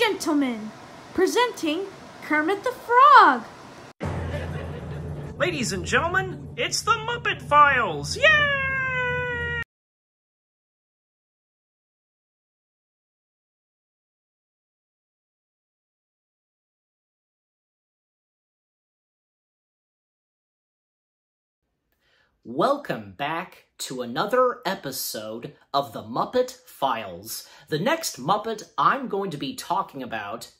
gentlemen, presenting Kermit the Frog. Ladies and gentlemen, it's the Muppet Files! Yay! Welcome back to another episode of the Muppet Files. The next Muppet I'm going to be talking about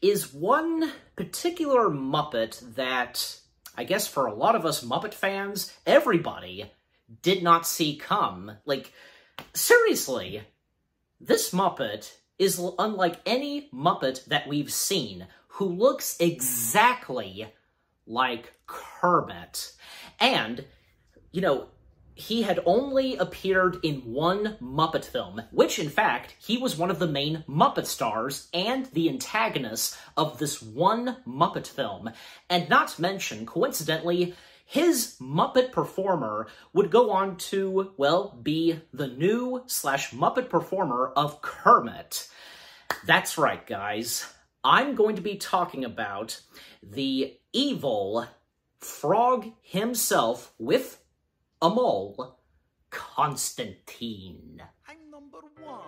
is one particular Muppet that I guess for a lot of us Muppet fans, everybody did not see come. Like, seriously, this Muppet is unlike any Muppet that we've seen who looks exactly like Kermit. And you know, he had only appeared in one Muppet film, which in fact, he was one of the main Muppet stars and the antagonist of this one Muppet film. And not to mention, coincidentally, his Muppet performer would go on to, well, be the new slash Muppet performer of Kermit. That's right, guys. I'm going to be talking about the evil frog himself with a mole, Constantine.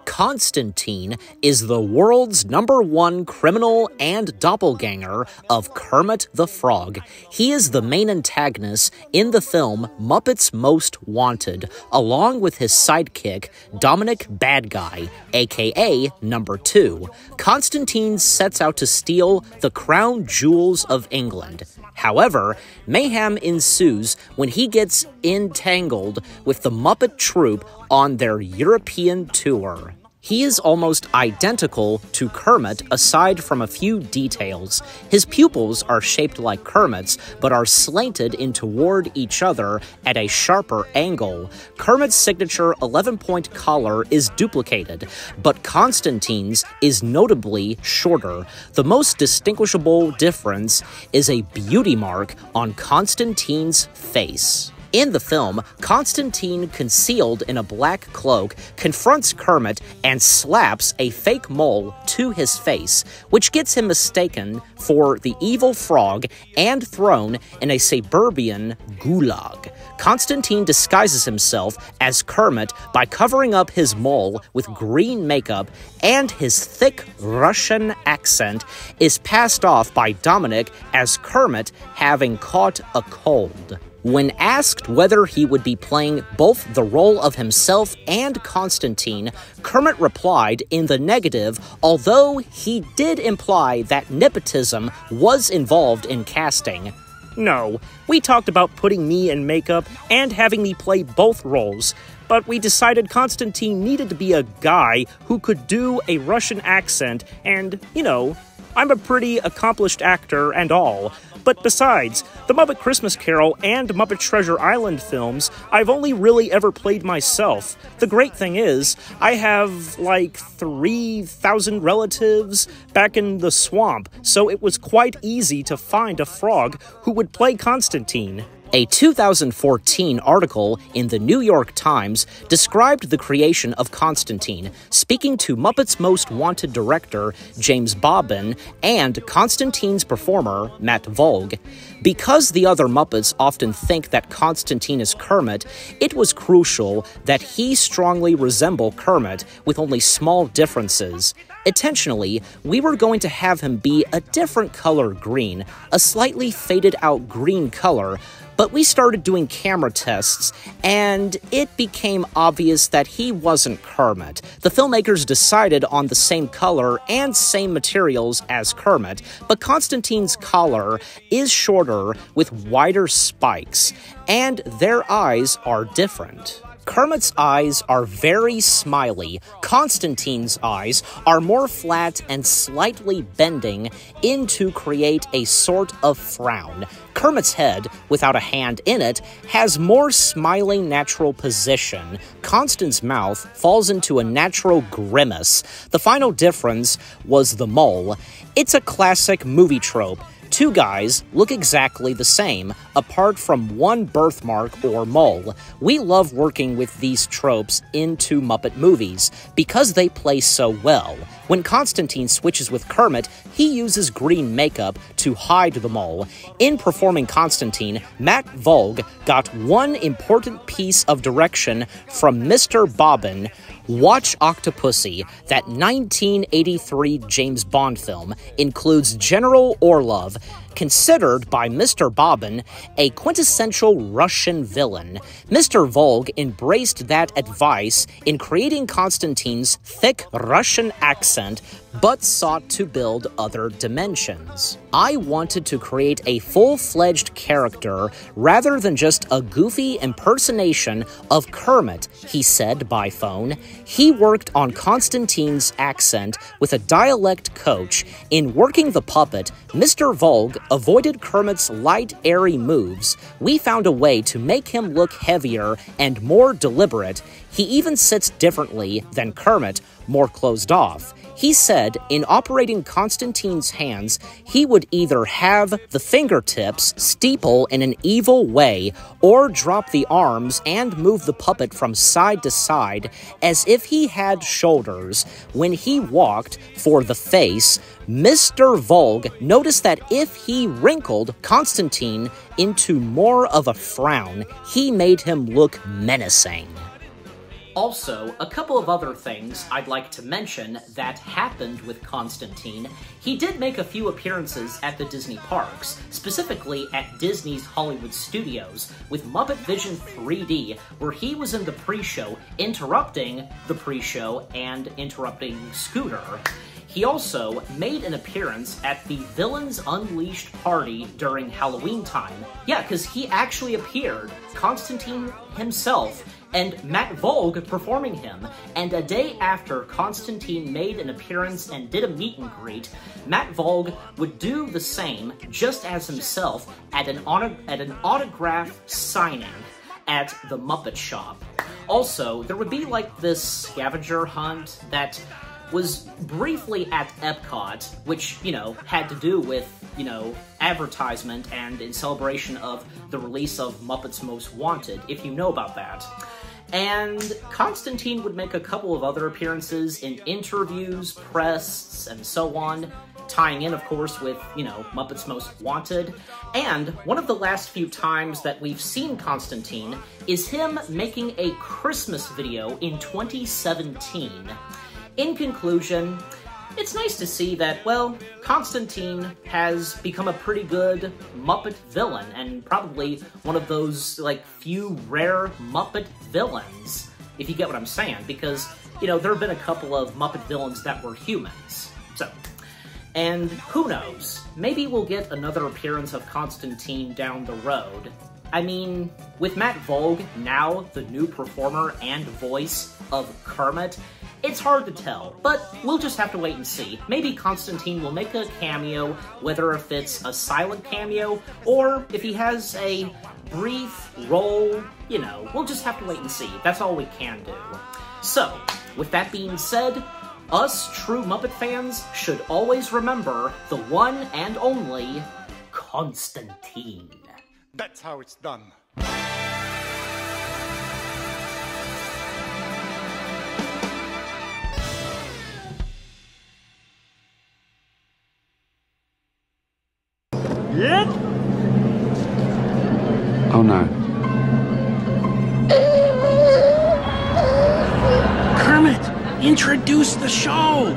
Constantine is the world's number one criminal and doppelganger of Kermit the Frog. He is the main antagonist in the film Muppets Most Wanted, along with his sidekick, Dominic Bad Guy, aka Number Two. Constantine sets out to steal the crown jewels of England. However, mayhem ensues when he gets entangled with the Muppet troupe on their European tour. He is almost identical to Kermit aside from a few details. His pupils are shaped like Kermit's, but are slanted in toward each other at a sharper angle. Kermit's signature 11 point collar is duplicated, but Constantine's is notably shorter. The most distinguishable difference is a beauty mark on Constantine's face. In the film, Constantine, concealed in a black cloak, confronts Kermit and slaps a fake mole to his face, which gets him mistaken for the evil frog and thrown in a Siberian gulag. Constantine disguises himself as Kermit by covering up his mole with green makeup, and his thick Russian accent is passed off by Dominic as Kermit having caught a cold. When asked whether he would be playing both the role of himself and Constantine, Kermit replied in the negative, although he did imply that nepotism was involved in casting. No, we talked about putting me in makeup and having me play both roles, but we decided Constantine needed to be a guy who could do a Russian accent, and, you know, I'm a pretty accomplished actor and all, but besides, the Muppet Christmas Carol and Muppet Treasure Island films, I've only really ever played myself. The great thing is, I have like 3,000 relatives back in the swamp, so it was quite easy to find a frog who would play Constantine. A 2014 article in the New York Times described the creation of Constantine, speaking to Muppets Most Wanted director James Bobin and Constantine's performer Matt Vogel. Because the other Muppets often think that Constantine is Kermit, it was crucial that he strongly resemble Kermit with only small differences. Intentionally, we were going to have him be a different color green, a slightly faded out green color, but we started doing camera tests, and it became obvious that he wasn't Kermit. The filmmakers decided on the same color and same materials as Kermit, but Constantine's collar is shorter with wider spikes, and their eyes are different. Kermit's eyes are very smiley. Constantine's eyes are more flat and slightly bending in to create a sort of frown. Kermit's head, without a hand in it, has more smiling natural position. Constance's mouth falls into a natural grimace. The final difference was the mole. It's a classic movie trope Two guys look exactly the same, apart from one birthmark or mole. We love working with these tropes into Muppet movies because they play so well. When Constantine switches with Kermit, he uses green makeup to hide the mole. In performing Constantine, Matt Vogel got one important piece of direction from Mr. Bobin Watch Octopussy, that 1983 James Bond film, includes General Orlov, considered by Mr. Bobin a quintessential Russian villain. Mr. Vogel embraced that advice in creating Constantine's thick Russian accent, but sought to build other dimensions. I wanted to create a full fledged character rather than just a goofy impersonation of Kermit, he said by phone. He worked on Constantine's accent with a dialect coach. In working the puppet, Mr. Vogel avoided Kermit's light, airy moves. We found a way to make him look heavier and more deliberate. He even sits differently than Kermit, more closed off. He said in operating Constantine's hands, he would either have the fingertips steeple in an evil way or drop the arms and move the puppet from side to side as if he had shoulders. When he walked for the face, Mr. Vogel noticed that if he wrinkled Constantine into more of a frown, he made him look menacing. Also, a couple of other things I'd like to mention that happened with Constantine. He did make a few appearances at the Disney parks, specifically at Disney's Hollywood Studios, with Muppet Vision 3D, where he was in the pre-show, interrupting the pre-show and interrupting Scooter. He also made an appearance at the Villains Unleashed party during Halloween time. Yeah, because he actually appeared, Constantine himself, and Matt Vogel performing him. And a day after Constantine made an appearance and did a meet and greet, Matt Vogel would do the same, just as himself, at an, auto at an autograph signing at the Muppet Shop. Also, there would be like this scavenger hunt that was briefly at Epcot, which, you know, had to do with, you know, advertisement and in celebration of the release of Muppets Most Wanted, if you know about that. And Constantine would make a couple of other appearances in interviews, press, and so on, tying in, of course, with, you know, Muppets Most Wanted. And one of the last few times that we've seen Constantine is him making a Christmas video in 2017. In conclusion, it's nice to see that, well, Constantine has become a pretty good Muppet villain, and probably one of those, like, few rare Muppet villains, if you get what I'm saying, because, you know, there have been a couple of Muppet villains that were humans. So, and who knows, maybe we'll get another appearance of Constantine down the road. I mean, with Matt Vogel, now the new performer and voice of Kermit, it's hard to tell, but we'll just have to wait and see. Maybe Constantine will make a cameo, whether if it's a silent cameo, or if he has a brief role, you know, we'll just have to wait and see. That's all we can do. So, with that being said, us true Muppet fans should always remember the one and only Constantine. That's how it's done. Yet? Oh no. Kermit, introduce the show!